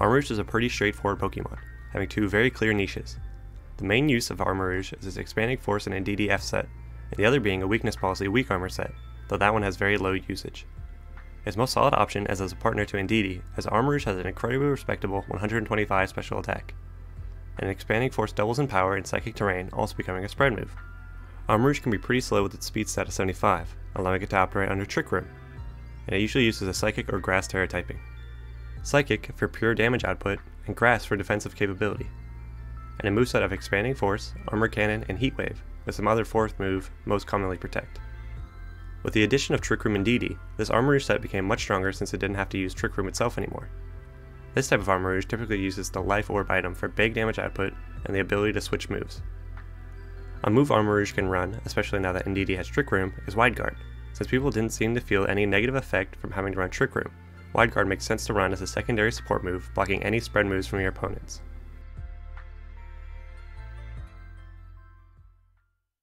Armarouge is a pretty straightforward Pokemon, having two very clear niches. The main use of Armarouge is its expanding force and Indeedee F set, and the other being a weakness policy weak armor set, though that one has very low usage. Its most solid option is as a partner to Indeedee, as Armarouge has an incredibly respectable 125 special attack, and expanding force doubles in power in Psychic Terrain, also becoming a spread move. Armarouge can be pretty slow with its speed stat of 75, allowing it to operate under Trick Room, and it usually uses a Psychic or Grass Tera typing. Psychic for pure damage output, and Grass for defensive capability. And a moveset of Expanding Force, Armor Cannon, and Heat Wave, with some other fourth move, most commonly Protect. With the addition of Trick Room and Indeedee, this Armarouge set became much stronger since it didn't have to use Trick Room itself anymore. This type of Armarouge typically uses the Life Orb item for big damage output and the ability to switch moves. A move Armarouge can run, especially now that Indeedee has Trick Room, is Wide Guard, since people didn't seem to feel any negative effect from having to run Trick Room. Wide Guard makes sense to run as a secondary support move, blocking any spread moves from your opponents.